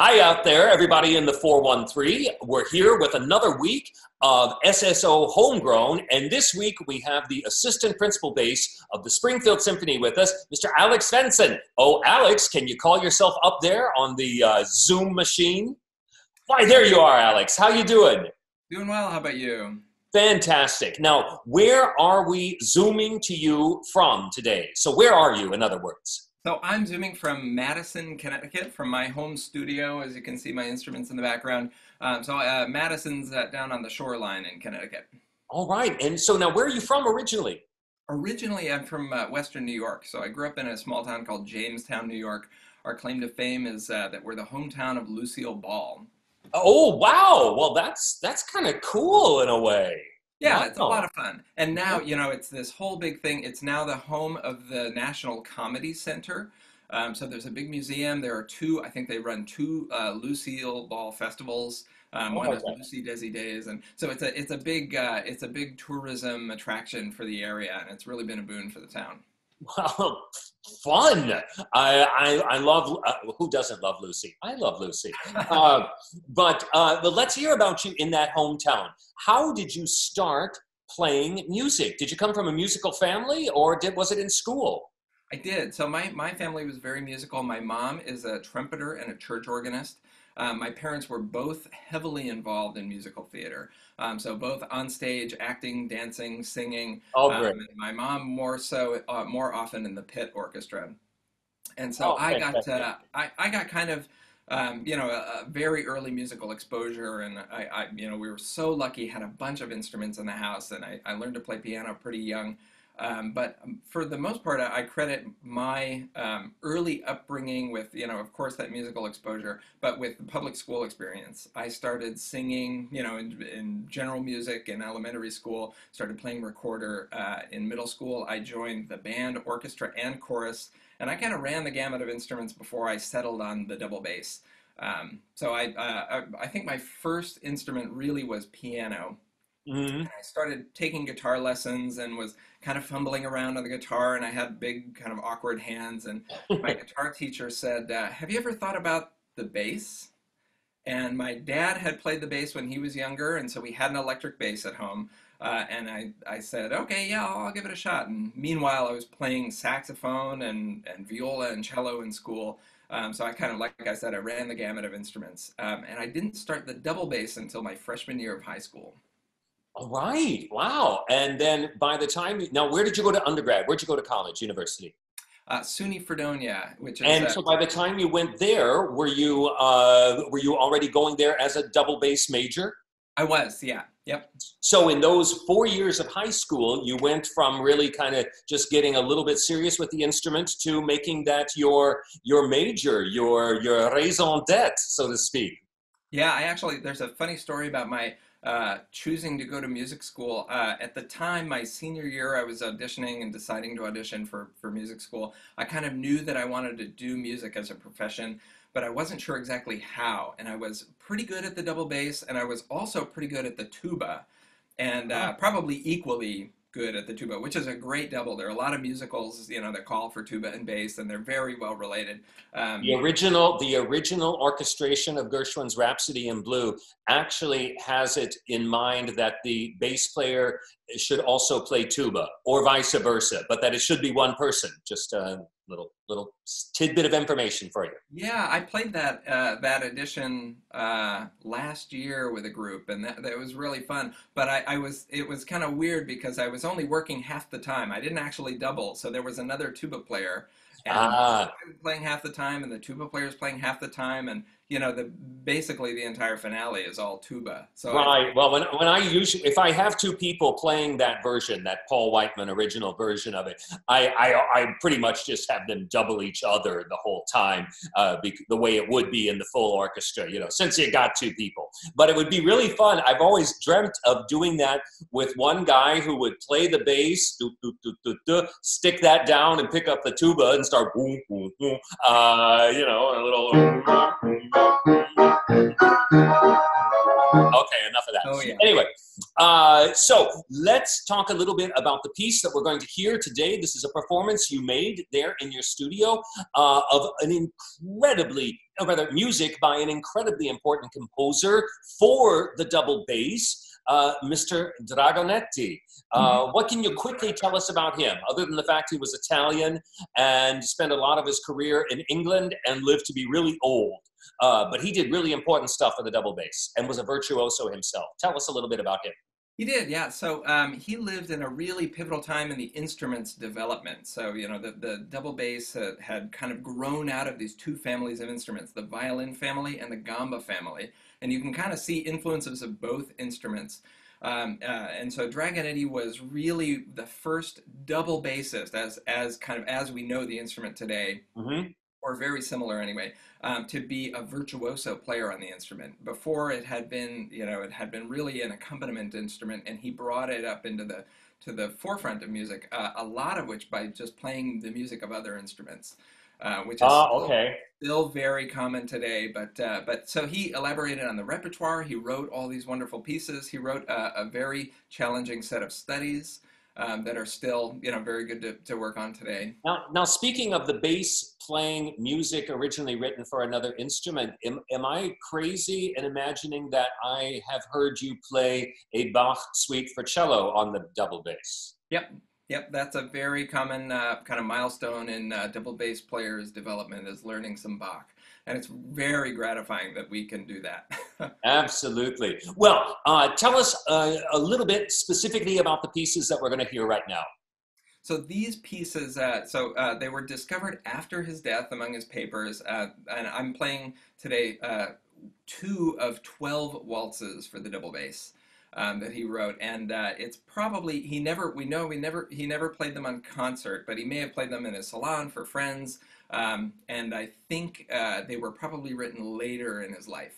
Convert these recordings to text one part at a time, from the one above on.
Hi out there, everybody in the 413. We're here with another week of SSO Homegrown, and this week we have the assistant principal bass of the Springfield Symphony with us, Mr. Alex Svensen. Oh, Alex, can you call yourself up there on the uh, Zoom machine? Why, there you are, Alex. How you doing? Doing well. How about you? Fantastic. Now, where are we zooming to you from today? So, where are you, in other words? So I'm zooming from Madison, Connecticut, from my home studio. As you can see, my instruments in the background. Um, so uh, Madison's uh, down on the shoreline in Connecticut. All right. And so now, where are you from originally? Originally, I'm from uh, Western New York. So I grew up in a small town called Jamestown, New York. Our claim to fame is uh, that we're the hometown of Lucille Ball. Oh wow! Well, that's that's kind of cool in a way. Yeah, it's a lot of fun. And now, you know, it's this whole big thing. It's now the home of the National Comedy Center. Um, so there's a big museum. There are two, I think they run two uh, Lucille Ball festivals. Um, oh one is Lucy Desi Days, and so it's a it's a big uh, it's a big tourism attraction for the area, and it's really been a boon for the town. Well, fun. I, I, I love, uh, who doesn't love Lucy? I love Lucy. uh, but, uh, but let's hear about you in that hometown. How did you start playing music? Did you come from a musical family or did, was it in school? I did. So my, my family was very musical. My mom is a trumpeter and a church organist. Um, my parents were both heavily involved in musical theater. Um, so both on stage, acting, dancing, singing. Oh, great. Um, my mom more so, uh, more often in the pit orchestra. And so oh, I got, uh, I, I got kind of, um, you know, a, a, very early musical exposure, and I, I, you know, we were so lucky, had a bunch of instruments in the house, and I, I learned to play piano pretty young. Um, but um, for the most part, I credit my um, early upbringing with, you know, of course, that musical exposure, but with the public school experience. I started singing, you know, in, in general music in elementary school, started playing recorder uh, in middle school. I joined the band, orchestra, and chorus, and I kind of ran the gamut of instruments before I settled on the double bass. Um, so I, uh, I, I think my first instrument really was piano. Mm-hmm. I started taking guitar lessons and was kind of fumbling around on the guitar, and I had big, kind of awkward hands. And my guitar teacher said, uh, "Have you ever thought about the bass?" And my dad had played the bass when he was younger, and so we had an electric bass at home. Uh, and I, I said, okay, yeah, I'll, I'll, give it a shot. And meanwhile, I was playing saxophone and, and viola and cello in school. Um, so I kind of, like I said, I ran the gamut of instruments. Um, and I didn't start the double bass until my freshman year of high school. Right. Wow. And then by the time, now where did you go to undergrad? Where'd you go to college, university? Uh, SUNY Fredonia, which is. And uh, so by the time you went there, were you uh, were you already going there as a double bass major? I was, yeah. Yep. So in those four years of high school, you went from really kind of just getting a little bit serious with the instrument to making that your your major, your your raison d'être, so to speak. Yeah, I actually there's a funny story about my uh, choosing to go to music school. Uh, at the time, my senior year, I was auditioning and deciding to audition for, for music school. I kind of knew that I wanted to do music as a profession, but I wasn't sure exactly how. And I was pretty good at the double bass, and I was also pretty good at the tuba, and uh, probably equally good at the tuba, which is a great double. There are a lot of musicals, you know, that call for tuba and bass, and they're very well related. Um, the original, the original orchestration of Gershwin's Rhapsody in Blue actually has it in mind that the bass player should also play tuba, or vice versa, but that it should be one person. Just a little little tidbit of information for you. Yeah, I played that uh, that edition uh, last year with a group, and that, that was really fun. But I, I was it was kind of weird because I was only working half the time. I didn't actually double, so there was another tuba player, and ah. I was playing half the time, and the tuba player was playing half the time, and you know, the basically the entire finale is all tuba. So right. I, well, when when I usually if I have two people playing that version, that Paul Whiteman original version of it, I I, I pretty much just have them double each other the whole time, uh, the way it would be in the full orchestra. You know, since you got two people. But it would be really fun. I've always dreamt of doing that with one guy who would play the bass, do, do, do, stick that down, and pick up the tuba and start boom boom boom. Uh, you know, a little. So let's talk a little bit about the piece that we're going to hear today. This is a performance you made there in your studio uh, of an incredibly, or rather, music by an incredibly important composer for the double bass. Uh, Mr. Dragonetti. Uh, mm-hmm. What can you quickly tell us about him, other than the fact he was Italian and spent a lot of his career in England and lived to be really old? Uh, but he did really important stuff for the double bass and was a virtuoso himself. Tell us a little bit about him. He did, yeah. So um, he lived in a really pivotal time in the instrument's development. So, you know, the, the double bass uh, had kind of grown out of these two families of instruments, the violin family and the gamba family. And you can kind of see influences of both instruments. Um, uh, and so Dragonetti was really the first double bassist, as as kind of as we know the instrument today, mm-hmm or very similar anyway, um, to be a virtuoso player on the instrument. Before it had been, you know, it had been really an accompaniment instrument, and he brought it up into the to the forefront of music. Uh, a lot of which by just playing the music of other instruments. Uh, which is uh, okay. still, still, very common today. But uh, but so he elaborated on the repertoire. He wrote all these wonderful pieces. He wrote a, a very challenging set of studies um, that are still you know very good to, to work on today. Now, now speaking of the bass playing music originally written for another instrument, am, am I crazy in imagining that I have heard you play a Bach suite for cello on the double bass? Yep, Yep, that's a very common uh, kind of milestone in uh, double bass players' development is learning some Bach and it's very gratifying that we can do that. Absolutely. Well, uh, tell us uh, a little bit specifically about the pieces that we're going to hear right now. So these pieces, uh, so uh, they were discovered after his death among his papers, uh, and I'm playing today uh, two of 12 waltzes for the double bass. Um, that he wrote, and uh, it's probably he never we know we never he never played them on concert, but he may have played them in his salon for friends um, and I think uh, they were probably written later in his life.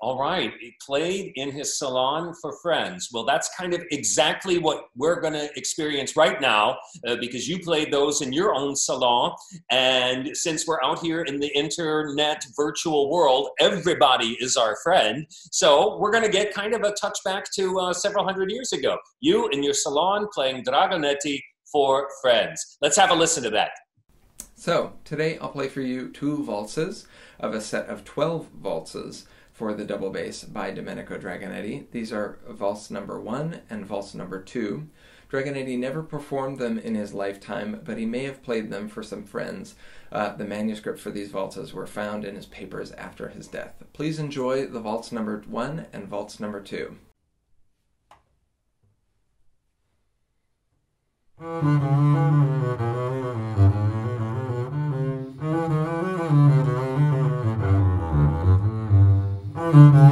All right. He played in his salon for friends. Well, that's kind of exactly what we're going to experience right now uh, because you played those in your own salon. And since we're out here in the internet virtual world, everybody is our friend. So we're going to get kind of a touchback to uh, several hundred years ago. You in your salon playing Dragonetti for friends. Let's have a listen to that. So, today I'll play for you two valses of a set of 12 valses for the double bass by Domenico Dragonetti. These are valse number one and valse number two. Dragonetti never performed them in his lifetime, but he may have played them for some friends. Uh, the manuscript for these valses were found in his papers after his death. Please enjoy the valse number one and valse number two. Mm-hmm.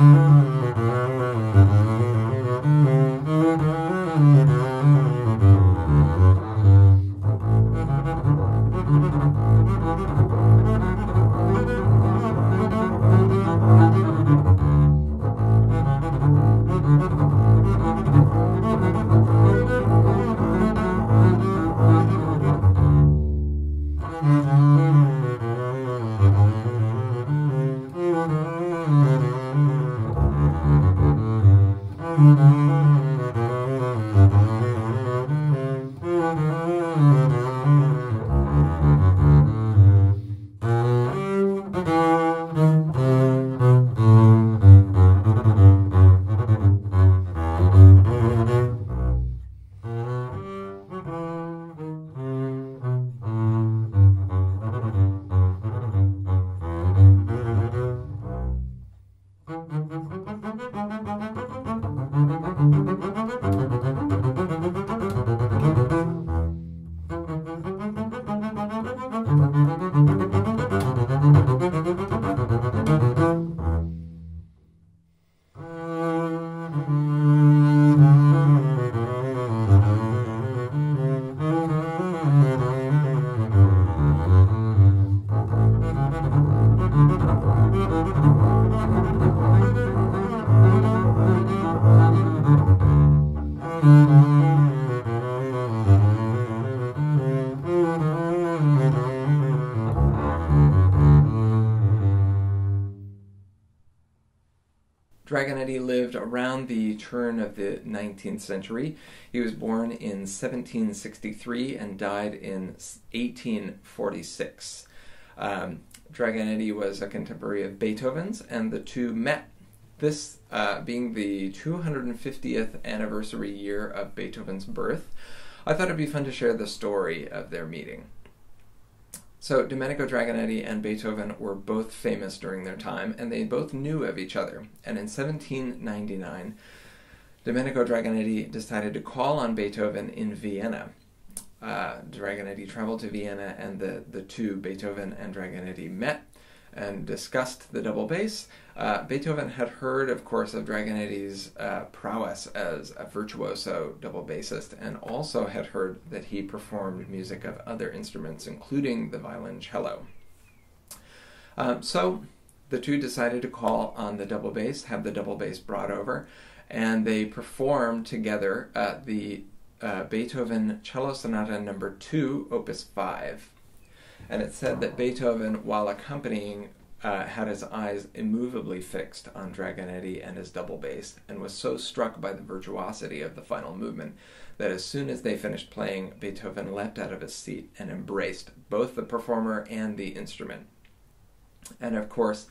Dragonetti lived around the turn of the 19th century. He was born in 1763 and died in 1846. Um, Dragonetti was a contemporary of Beethoven's, and the two met, this uh, being the 250th anniversary year of Beethoven's birth. I thought it'd be fun to share the story of their meeting. So, Domenico Dragonetti and Beethoven were both famous during their time, and they both knew of each other. And in 1799, Domenico Dragonetti decided to call on Beethoven in Vienna. Uh, Dragonetti traveled to Vienna, and the, the two, Beethoven and Dragonetti, met and discussed the double bass. Uh, Beethoven had heard, of course, of Dragonetti's uh, prowess as a virtuoso double bassist, and also had heard that he performed music of other instruments, including the violoncello. Um, so the two decided to call on the double bass, have the double bass brought over, and they performed together uh, the Beethoven Cello Sonata Number Two, Opus Five and it said that Beethoven, while accompanying, uh, had his eyes immovably fixed on Dragonetti and his double bass, and was so struck by the virtuosity of the final movement that as soon as they finished playing, Beethoven leapt out of his seat and embraced both the performer and the instrument. And of course,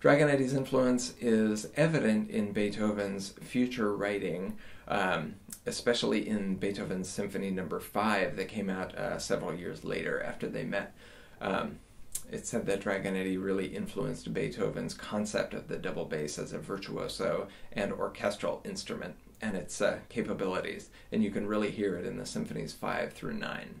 Dragonetti's influence is evident in Beethoven's future writing, um, especially in Beethoven's Symphony Number no. Five that came out uh, several years later after they met. Um, it said that Dragonetti really influenced Beethoven's concept of the double bass as a virtuoso and orchestral instrument and its uh, capabilities, and you can really hear it in the symphonies 5 through 9.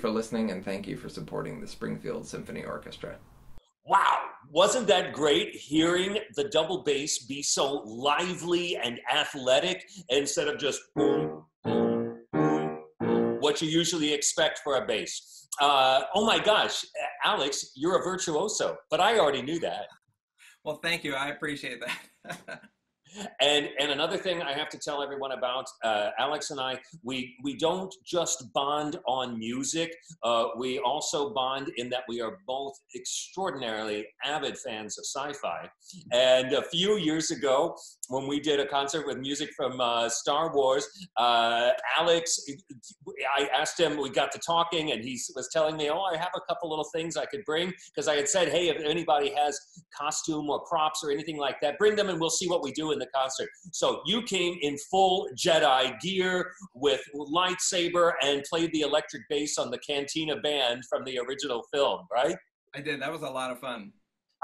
for listening and thank you for supporting the Springfield Symphony Orchestra. Wasn't that great hearing the double bass be so lively and athletic instead of just boom, boom, boom, what you usually expect for a bass? Uh, oh my gosh, Alex, you're a virtuoso, but I already knew that. Well, thank you. I appreciate that. And and another thing I have to tell everyone about uh, Alex and I, we we don't just bond on music. Uh, we also bond in that we are both extraordinarily avid fans of sci-fi. And a few years ago, when we did a concert with music from uh, Star Wars, uh, Alex, I asked him. We got to talking, and he was telling me, "Oh, I have a couple little things I could bring," because I had said, "Hey, if anybody has costume or props or anything like that, bring them, and we'll see what we do the concert. So you came in full Jedi gear with lightsaber and played the electric bass on the Cantina band from the original film, right? I did. That was a lot of fun.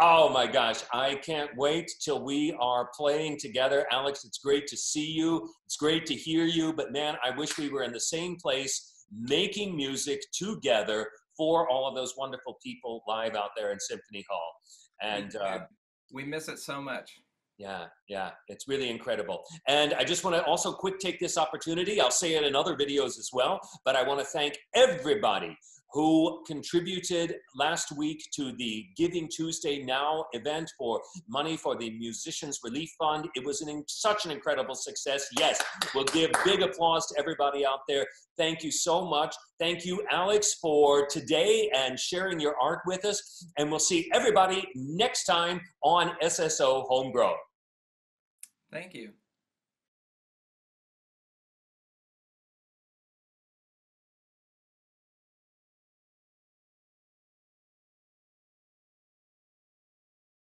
Oh my gosh, I can't wait till we are playing together. Alex, it's great to see you. It's great to hear you, but man, I wish we were in the same place making music together for all of those wonderful people live out there in Symphony Hall. And uh, We miss it so much. Yeah, yeah, it's really incredible. And I just want to also quick take this opportunity. I'll say it in other videos as well, but I want to thank everybody who contributed last week to the Giving Tuesday Now event for money for the Musicians Relief Fund. It was an, such an incredible success. Yes, we'll give big applause to everybody out there. Thank you so much. Thank you, Alex, for today and sharing your art with us. And we'll see everybody next time on SSO Homegrown. Thank you.